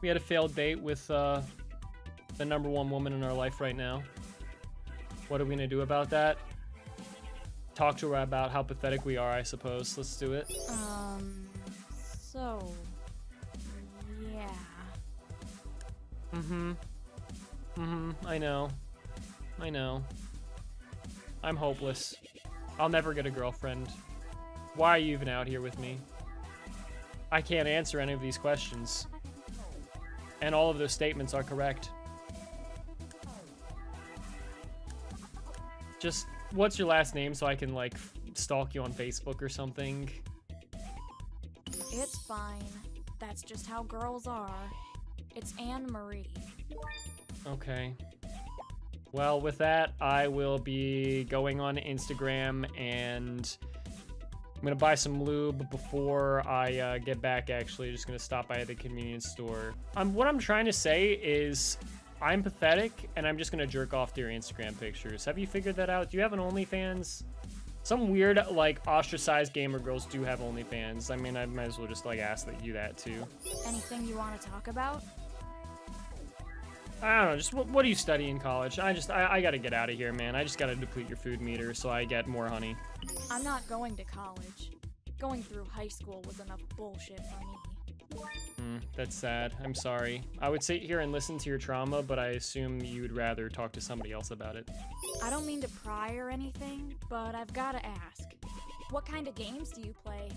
We had a failed date with uh, the number one woman in our life right now. What are we gonna do about that? Talk to her about how pathetic we are, I suppose. Let's do it. Um, so, yeah. Mm-hmm. Mm-hmm. I know. I know. I'm hopeless. I'll never get a girlfriend. Why are you even out here with me? I can't answer any of these questions. And all of those statements are correct. Just, what's your last name so I can, like, stalk you on Facebook or something? It's fine. That's just how girls are. It's Ann-Marie. Okay. Well, with that, I will be going on Instagram and I'm gonna buy some lube before I uh, get back. Actually, just gonna stop by the convenience store. Um, what I'm trying to say is, I'm pathetic, and I'm just gonna jerk off to your Instagram pictures. Have you figured that out? Do you have an OnlyFans? Some weird, like, ostracized gamer girls do have OnlyFans. I mean, I might as well just, like, ask that you that, too. Anything you want to talk about? I don't know. Just what, what do you study in college? I just I, I gotta get out of here, man. I just gotta deplete your food meter so I get more Hunie. I'm not going to college. Going through high school was enough bullshit for me. Hmm, that's sad. I'm sorry. I would sit here and listen to your trauma, but I assume you would rather talk to somebody else about it. I don't mean to pry or anything, but I've gotta ask. What kind of games do you play?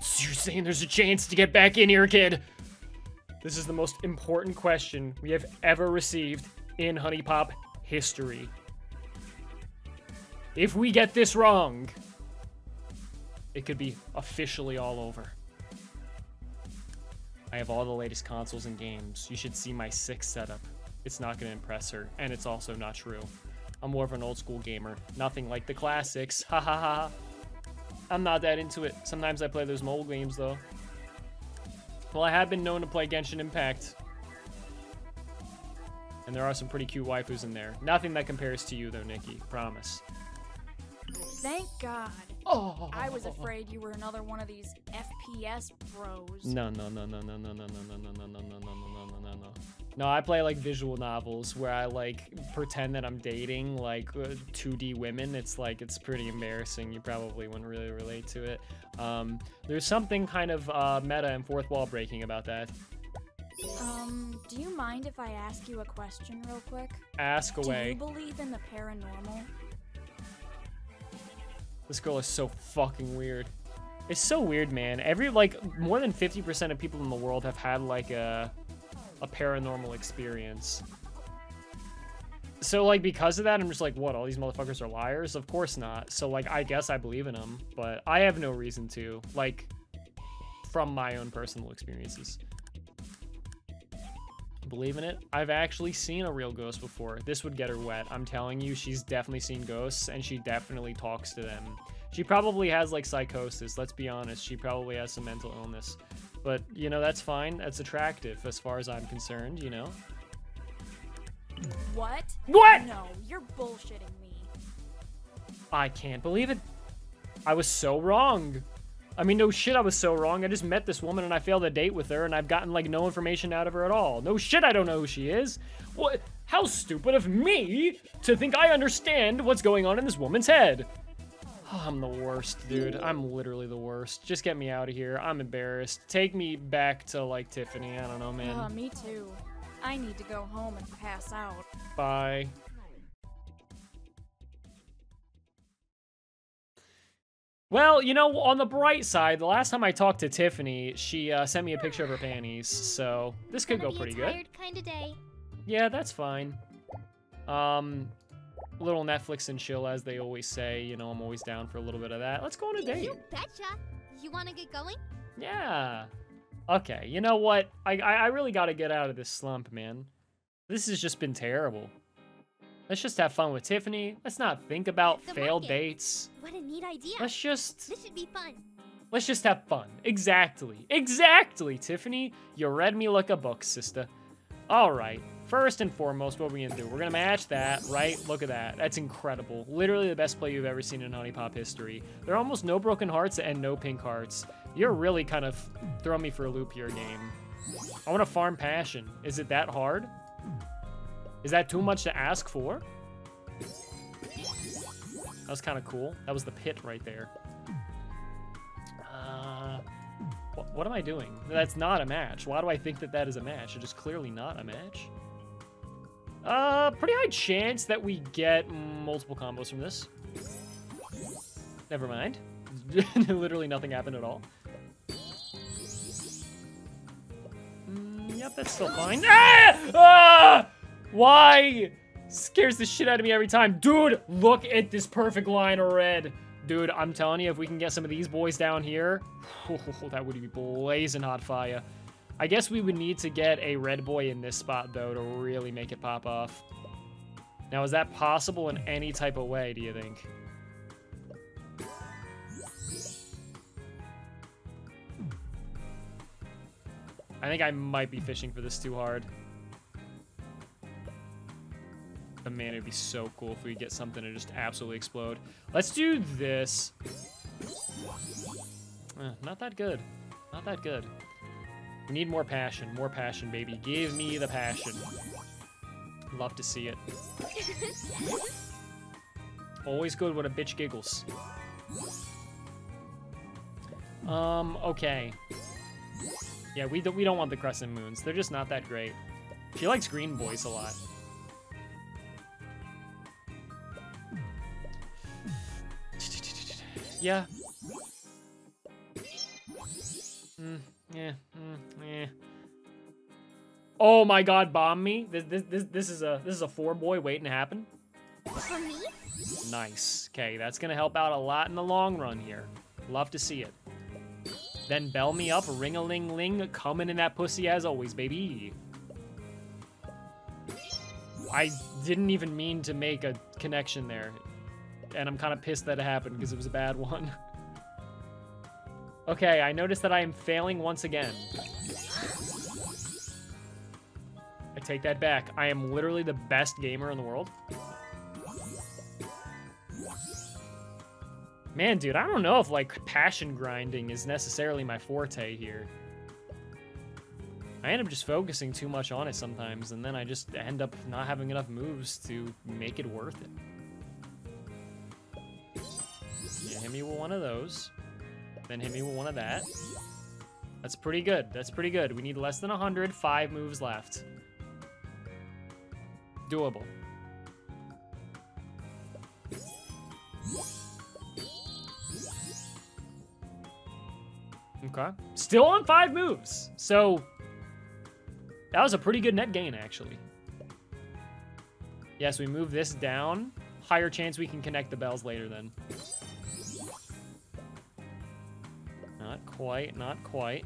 So you're saying there's a chance to get back in here, kid? This is the most important question we have ever received in HuniePop history. If we get this wrong, it could be officially all over. I have all the latest consoles and games. You should see my sick setup. It's not going to impress her, and it's also not true. I'm more of an old school gamer. Nothing like the classics. Ha ha ha. I'm not that into it. Sometimes I play those mobile games, though. Well, I have been known to play Genshin Impact. And there are some pretty cute waifus in there. Nothing that compares to you, though, Nikki. Promise. Thank God. Oh. I was afraid you were another one of these FPS bros. No, no, no, no, no, no, no, no, no, no, no, no, no, no, no, no, no, no. No, I play like visual novels where I like pretend that I'm dating like uh, 2D women. It's like it's pretty embarrassing. You probably wouldn't really relate to it. Um, there's something kind of uh, meta and fourth wall breaking about that. Um, do you mind if I ask you a question real quick? Ask away. Do you believe in the paranormal? This girl is so fucking weird. It's so weird, man. Every like more than 50% of people in the world have had like a a paranormal experience. So like because of that, I'm just like, what? All these motherfuckers are liars? Of course not. So like, I guess I believe in them, but I have no reason to. Like, from my own personal experiences. Believe in it. I've actually seen a real ghost before. This would get her wet. I'm telling you, she's definitely seen ghosts, and she definitely talks to them. She probably has like psychosis. Let's be honest. She probably has some mental illness. But, you know, that's fine. That's attractive as far as I'm concerned, you know? What? What? No, you're bullshitting me. I can't believe it. I was so wrong. I mean, no shit, I was so wrong. I just met this woman and I failed a date with her and I've gotten like no information out of her at all. No shit, I don't know who she is. What? How stupid of me to think I understand what's going on in this woman's head. Oh, I'm the worst, dude. I'm literally the worst. Just get me out of here. I'm embarrassed. Take me back to like Tiffany. I don't know, man. Uh, me too. I need to go home and pass out. Bye. Well, you know, on the bright side, the last time I talked to Tiffany, she uh, sent me a picture of her panties, so this could go pretty good. kind of day. Yeah, that's fine. Um, a little Netflix and chill, as they always say. You know, I'm always down for a little bit of that. Let's go on a date. You betcha. You want to get going? Yeah. Okay, you know what? I, I, I really got to get out of this slump, man. This has just been terrible. Let's just have fun with Tiffany. Let's not think about The failed market. dates. What a neat idea. Let's just This should be fun. let's just have fun. Exactly. Exactly, Tiffany. You read me like a book, sister. All right. First and foremost, what are we gonna do? We're gonna match that, right? Look at that. That's incredible. Literally the best play you've ever seen in HuniePop history. There are almost no broken hearts and no pink hearts. You're really kind of throwing me for a loop here, game. I want to farm passion. Is it that hard? Is that too much to ask for? That was kind of cool. That was the pit right there. Uh, wh- what am I doing? That's not a match. Why do I think that that is a match? It is clearly not a match. Uh, pretty high chance that we get multiple combos from this. Never mind. Literally nothing happened at all. Mm, yep, that's still fine. Ah! Ah! Why? Scares the shit out of me every time. Dude, look at this perfect line of red. Dude, I'm telling you, if we can get some of these boys down here, that would be blazing hot fire. I guess we would need to get a red boy in this spot, though, to really make it pop off. Now, is that possible in any type of way, do you think? I think I might be fishing for this too hard. Man, it'd be so cool if we get something to just absolutely explode. Let's do this. Uh, not that good. Not that good. We need more passion. More passion, baby. Give me the passion. Love to see it. Always good when a bitch giggles. Um, okay. Yeah, we, do, we don't want the Crescent Moons. They're just not that great. She likes green boys a lot. Yeah. Mm, yeah, mm, yeah. Oh my god, bomb me. This, this this this is a this is a four boy waiting to happen. For me? Nice. Okay, that's gonna help out a lot in the long run here. Love to see it. Then bell me up, ring a ling ling, coming in that pussy as always, baby. I didn't even mean to make a connection there. And I'm kind of pissed that it happened because it was a bad one. okay, I noticed that I am failing once again. I take that back. I am literally the best gamer in the world. Man, dude, I don't know if, like, passion grinding is necessarily my forte here. I end up just focusing too much on it sometimes, and then I just end up not having enough moves to make it worth it. Hit me with one of those. Then hit me with one of that. That's pretty good. That's pretty good. We need less than 100, five moves left. Doable. Okay. Still on five moves. So that was a pretty good net gain, actually. Yes, we move this down. Higher chance we can connect the bells later then. Quite, not quite.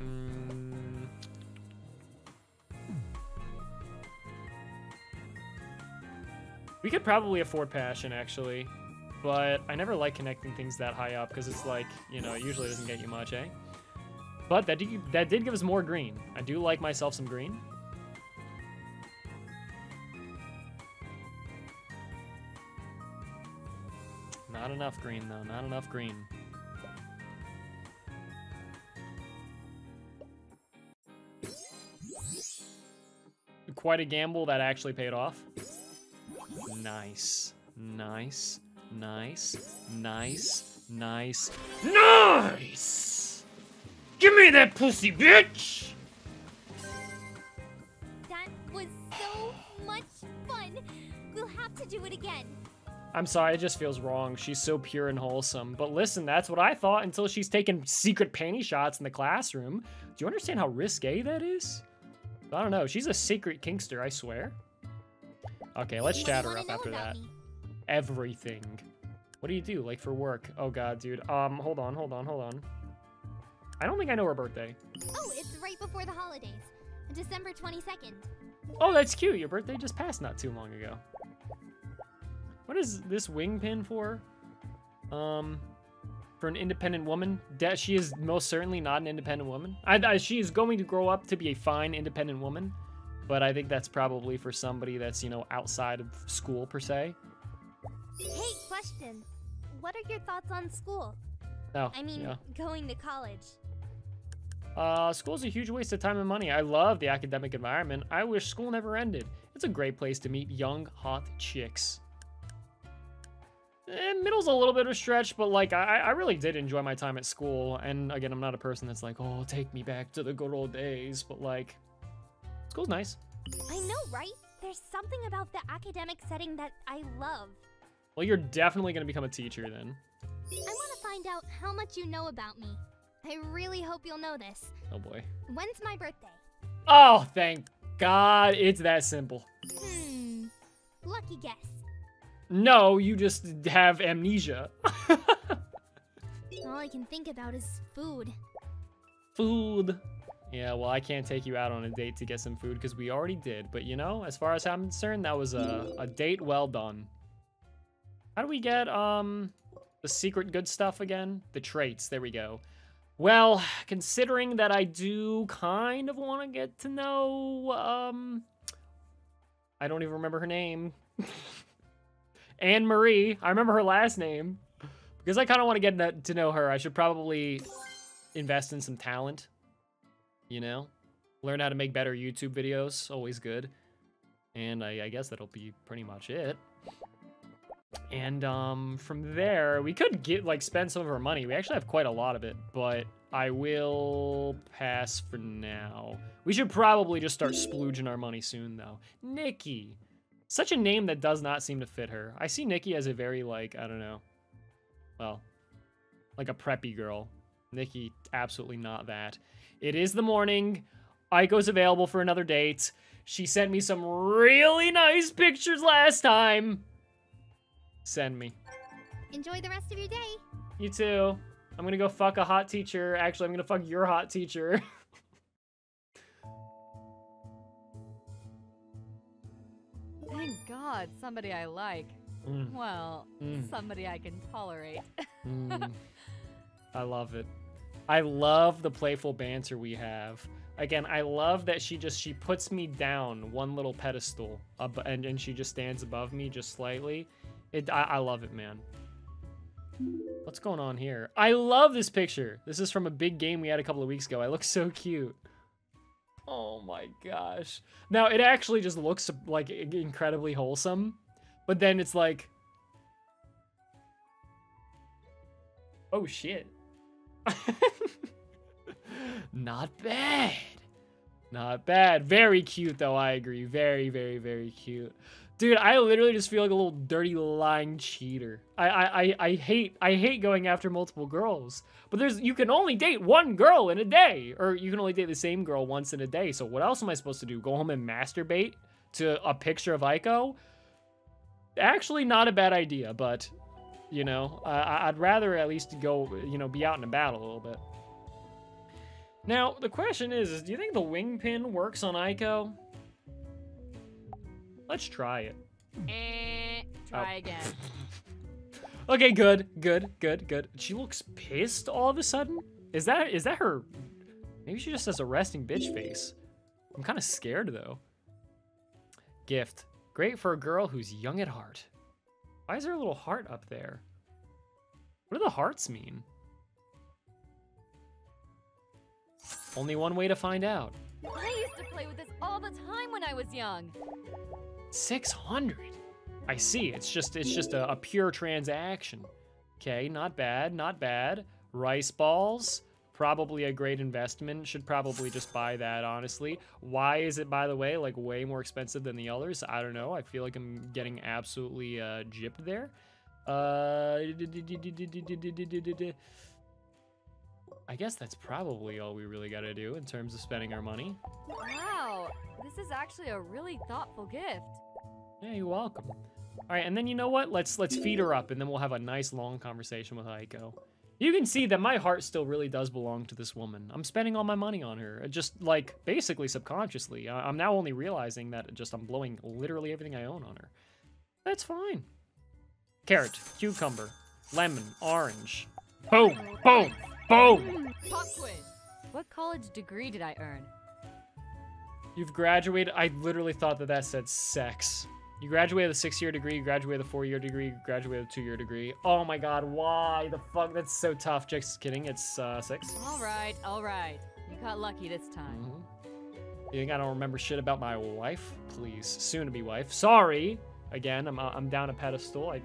Mm. We could probably afford passion, actually. But I never like connecting things that high up because it's like, you know, it usually doesn't get you much, eh? But that did, that did give us more green. I do like myself some green. Not enough green, though. Not enough green. Quite a gamble that actually paid off. Nice. Nice. Nice. Nice. Nice. Nice! Give me that pussy, bitch! That was so much fun. We'll have to do it again. I'm sorry, it just feels wrong. She's so pure and wholesome. But listen, that's what I thought until she's taking secret panty shots in the classroom. Do you understand how risque that is? I don't know. She's a secret kinkster, I swear. Okay, let's chat her up after that. me? Everything. What do you do, like, for work? Oh, God, dude. Um, hold on, hold on, hold on. I don't think I know her birthday. Oh, it's right before the holidays. December 22nd. Oh, that's cute. Your birthday just passed not too long ago. What is this wing pin for? Um, for an independent woman? De- she is most certainly not an independent woman. I, I, she is going to grow up to be a fine independent woman, but I think that's probably for somebody that's, you know, outside of school per se. Hey, question. what are your thoughts on school? Oh, I mean, yeah. going to college. Uh, school's a huge waste of time and money. I love the academic environment. I wish school never ended. It's a great place to meet young, hot chicks. Eh, middle's a little bit of a stretch, but like I, I really did enjoy my time at school. And again, I'm not a person that's like, oh, take me back to the good old days. But like, school's nice. I know, right? There's something about the academic setting that I love. Well, you're definitely gonna become a teacher then. I want to find out how much you know about me. I really hope you'll know this. Oh boy. When's my birthday? Oh, thank God, it's that simple. Hmm. Lucky guess. No, you just have amnesia. All I can think about is food. food. Yeah, well, I can't take you out on a date to get some food because we already did. But you know, as far as I'm concerned, that was a, a date well done. How do we get um the secret good stuff again? The traits. There we go. Well, considering that I do kind of want to get to know um I don't even remember her name. Ann-Marie. I remember her last name. Because I kind of want to get to know her, I should probably invest in some talent. You know? Learn how to make better YouTube videos. Always good. And I, I guess that'll be pretty much it. And um, from there, we could get like spend some of our money. We actually have quite a lot of it, but I will pass for now. We should probably just start splooging our money soon, though. Nikki, such a name that does not seem to fit her. I see Nikki as a very like I don't know, well, like a preppy girl. Nikki, absolutely not that. It is the morning. Aiko's available for another date. She sent me some really nice pictures last time. Send me. Enjoy the rest of your day. You too. I'm gonna go fuck a hot teacher. Actually, I'm gonna fuck your hot teacher. Thank God, somebody I like. Mm, Well, Mm. somebody I can tolerate. mm. I love it. I love the playful banter we have. Again, I love that she just she puts me down one little pedestal, ab- and and she just stands above me just slightly. It I, I love it, man. What's going on here? I love this picture. This is from a big game we had a couple of weeks ago. I look so cute. Oh my gosh. Now it actually just looks like incredibly wholesome, but then it's like, oh shit. Not bad. Not bad. Very cute though, I agree. Very, very, very cute. Dude, I literally just feel like a little dirty lying cheater. I, I, I, I hate I hate going after multiple girls. But there's you can only date one girl in a day. Or you can only date the same girl once in a day. So what else am I supposed to do? Go home and masturbate to a picture of Aiko? Actually not a bad idea, but you know, I- I'd rather at least go, you know, be out and about a little bit. Now, the question is, is do you think the wing pin works on Aiko? Let's try it. Eh, try again. Okay, good, good, good, good. She looks pissed all of a sudden. Is that is that her? Maybe she just has a resting bitch face. I'm kind of scared though. Gift, great for a girl who's young at heart. Why is there a little heart up there? What do the hearts mean? Only one way to find out. I used to play with this all the time when I was young. 600. I see. It's just it's just a, a pure transaction. Okay, not bad, not bad. Rice balls, probably a great investment. Should probably just buy that, honestly. Why is it, by the way, like way more expensive than the others? I don't know. I feel like I'm getting absolutely uh, gypped there. Uh, I guess that's probably all we really got to do in terms of spending our money. Wow, this is actually a really thoughtful gift. Yeah, you're welcome. All right, and then you know what? Let's let's feed her up, and then we'll have a nice long conversation with Aiko. You can see that my heart still really does belong to this woman. I'm spending all my money on her, uh, just like basically subconsciously. I'm now only realizing that just I'm blowing literally everything I own on her. That's fine. Carrot, cucumber, lemon, orange. Boom, boom, boom. Pop quiz. What college degree did I earn? You've graduated. I literally thought that that said sex. You graduate with a six-year degree, you graduate with a four-year degree, you graduate with a two-year degree. Oh my god, why the fuck? That's so tough. Just kidding. It's uh, six. All right, all right. You got lucky this time. Mhm. You think I don't remember shit about my wife? Please, soon-to-be wife. Sorry. Again, I'm uh, I'm down a pedestal. I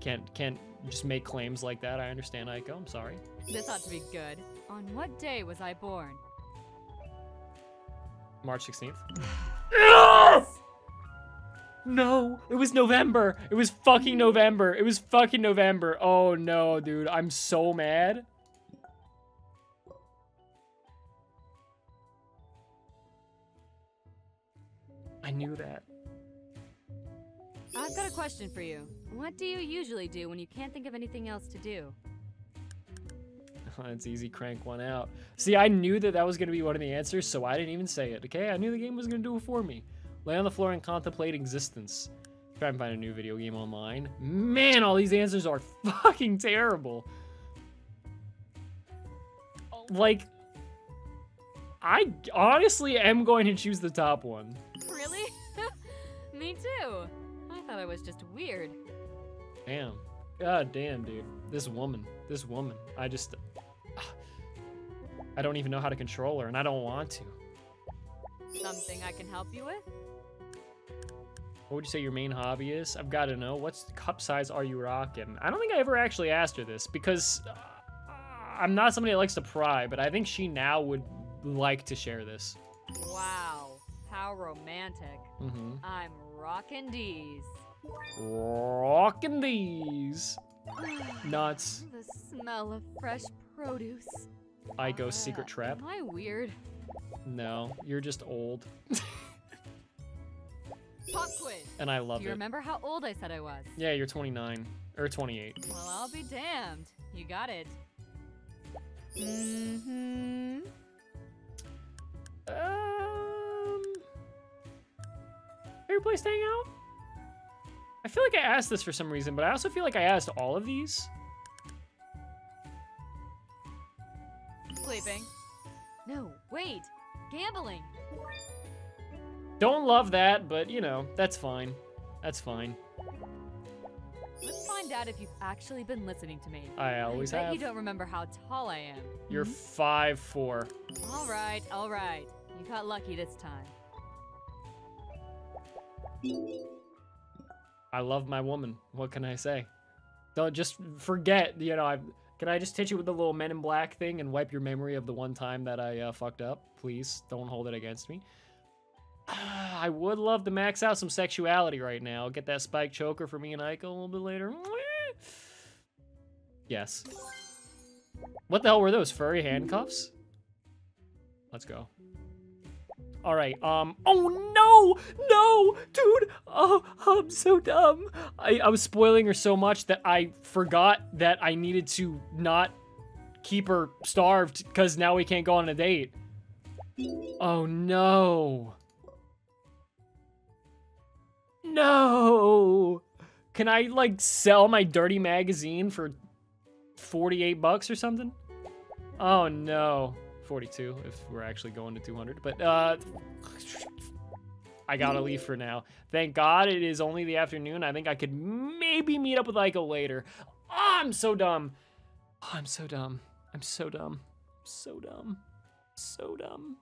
can't can't just make claims like that. I understand, Aiko. I'm sorry. This ought to be good. On what day was I born? March 16th. No! No, it was November. It was fucking November. It was fucking November. Oh no, dude. I'm so mad. I knew that. I've got a question for you. What do you usually do when you can't think of anything else to do? It's easy, crank one out. See, I knew that that was going to be one of the answers, so I didn't even say it, okay? I knew the game was going to do it for me. Lay on the floor and contemplate existence. Try and find a new video game online. Man, all these answers are fucking terrible. Like, I honestly am going to choose the top one. Really? Me too. I thought I was just weird. Damn. God damn, dude. This woman. This woman. I just. I don't even know how to control her, and I don't want to. Something I can help you with? What would you say your main hobby is? I've got to know. What's cup size are you rocking? I don't think I ever actually asked her this because uh, I'm not somebody that likes to pry, but I think she now would like to share this. Wow, how romantic. Mm-hmm. I'm rocking D's. Rocking these. Nuts. The smell of fresh produce. I go secret Uh, trap. Am I weird? No, you're just old. Pop quiz. and I love it. Do you it. remember how old I said I was? Yeah, you're 29. Or 28. Well, I'll be damned. You got it. Mm-hmm. Um, favorite place to hang out? I feel like I asked this for some reason, but I also feel like I asked all of these. Sleeping. No, wait. Gambling. Don't love that, but you know, that's fine. That's fine. Let's find out if you've actually been listening to me. I always I bet have. you don't remember how tall I am. You're hmm? five four. All right, all right. You got lucky this time. I love my woman. What can I say? Don't just forget. You know, I can I just hit you with the little Men in Black thing and wipe your memory of the one time that I uh, fucked up? Please don't hold it against me. I would love to max out some sexuality right now. Get that spike choker for me and Aiko a little bit later. Yes. What the hell were those? Furry handcuffs? Let's go. All right. Um. Oh no, no, dude. Oh, I'm so dumb. I, I was spoiling her so much that I forgot that I needed to not keep her starved because now we can't go on a date. Oh no. No. Can I like sell my dirty magazine for 48 bucks or something? Oh no. 42 if we're actually going to 200. But uh I gotta leave for now. Thank God it is only the afternoon. I think I could maybe meet up with Aiko later. Oh, I'm so dumb. Oh, I'm so dumb. I'm so dumb. So dumb. So dumb.